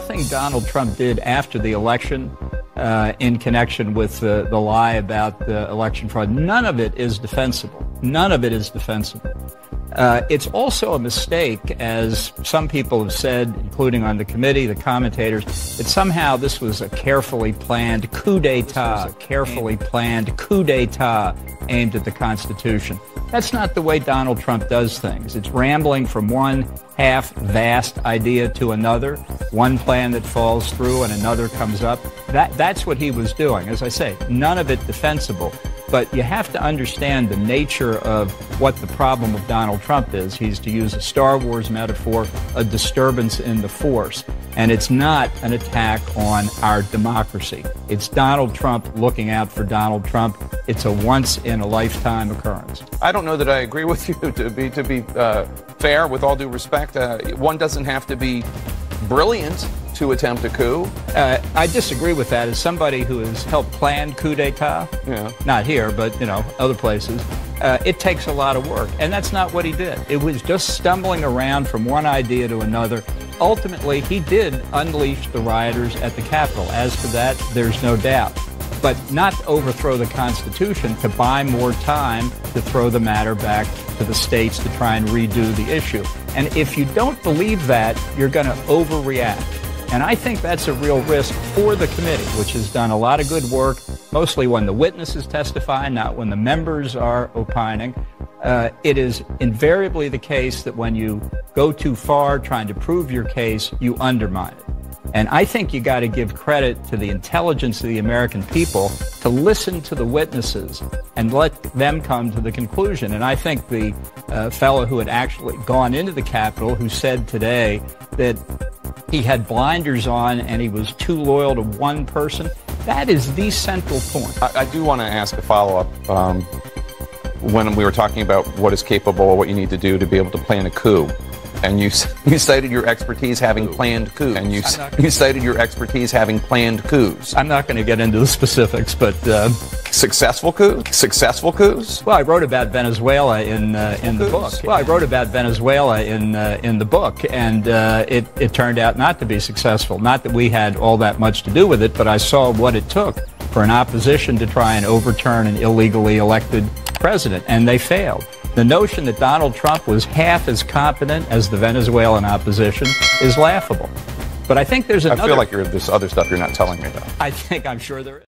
nothing Donald Trump did after the election uh, in connection with the, the lie about the election fraud. None of it is defensible. None of it is defensible. Uh, it's also a mistake, as some people have said, including on the committee, the commentators, that somehow this was a carefully planned coup d'etat, carefully planned coup d'etat aimed at the Constitution. That's not the way Donald Trump does things. It's rambling from one half vast idea to another, one plan that falls through and another comes up. That, that's what he was doing. As I say, none of it defensible. But you have to understand the nature of what the problem of Donald Trump is. He's, to use a Star Wars metaphor, a disturbance in the force. And it's not an attack on our democracy. It's Donald Trump looking out for Donald Trump. It's a once in a lifetime occurrence. I don't know that I agree with you. To be to be uh, fair, with all due respect, uh, one doesn't have to be brilliant to attempt a coup. Uh, I disagree with that. As somebody who has helped plan coup d'état, yeah. not here, but you know other places, uh, it takes a lot of work, and that's not what he did. It was just stumbling around from one idea to another. Ultimately, he did unleash the rioters at the Capitol. As to that, there's no doubt. But not overthrow the Constitution, to buy more time to throw the matter back to the states to try and redo the issue. And if you don't believe that, you're going to overreact. And I think that's a real risk for the committee, which has done a lot of good work, mostly when the witnesses testify, not when the members are opining. Uh, it is invariably the case that when you go too far trying to prove your case, you undermine it. And I think you got to give credit to the intelligence of the American people to listen to the witnesses and let them come to the conclusion. And I think the uh, fellow who had actually gone into the Capitol, who said today that he had blinders on and he was too loyal to one person. That is the central point. I, I do want to ask a follow up. Um, when we were talking about what is capable what you need to do to be able to plan a coup, and you you cited your expertise having planned coups, and you you cited your expertise having planned coups. I'm not going to get into the specifics, but uh, successful coups, successful coups. Well, I wrote about Venezuela in uh, in the book. Well, I wrote about Venezuela in uh, in the book, and uh, it it turned out not to be successful. Not that we had all that much to do with it, but I saw what it took for an opposition to try and overturn an illegally elected president, and they failed. The notion that Donald Trump was half as competent as the Venezuelan opposition is laughable. But I think there's another. I feel like you're, there's other stuff you're not telling me, though. I think I'm sure there is.